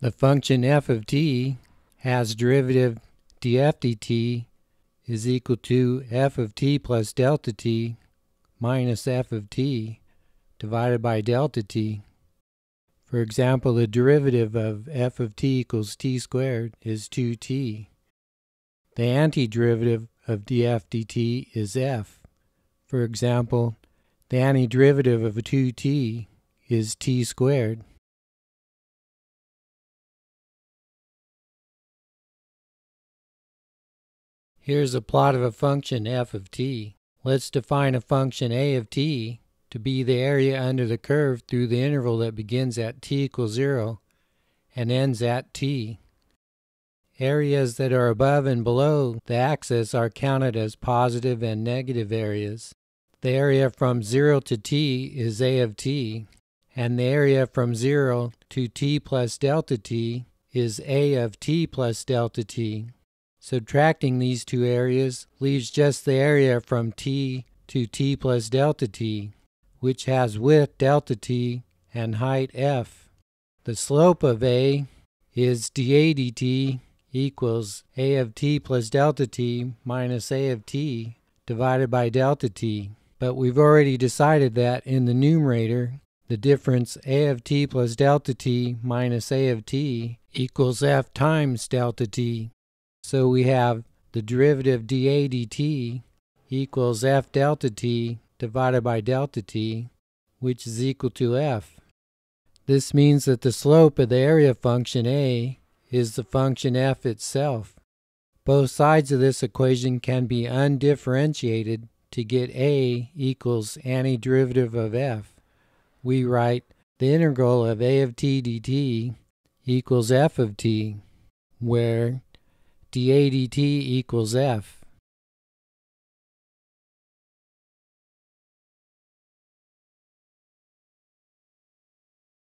The function f of t has derivative df dt is equal to f of t plus delta t minus f of t divided by delta t. For example, the derivative of f of t equals t squared is 2t. The antiderivative of df dt is f. For example, the antiderivative of 2t is t squared. Here's a plot of a function f of t. Let's define a function a of t to be the area under the curve through the interval that begins at t equals 0 and ends at t. Areas that are above and below the axis are counted as positive and negative areas. The area from 0 to t is a of t, and the area from 0 to t plus delta t is a of t plus delta t. Subtracting these two areas leaves just the area from t to t plus delta t, which has width delta t and height f. The slope of A is dA dt equals A of t plus delta t minus A of t divided by delta t. But we've already decided that in the numerator, the difference A of t plus delta t minus A of t equals f times delta t. So we have the derivative dA dt equals f delta t divided by delta t, which is equal to f. This means that the slope of the area function a is the function f itself. Both sides of this equation can be undifferentiated to get a equals antiderivative of f. We write the integral of a of t dt equals f of t, where dA dt equals f.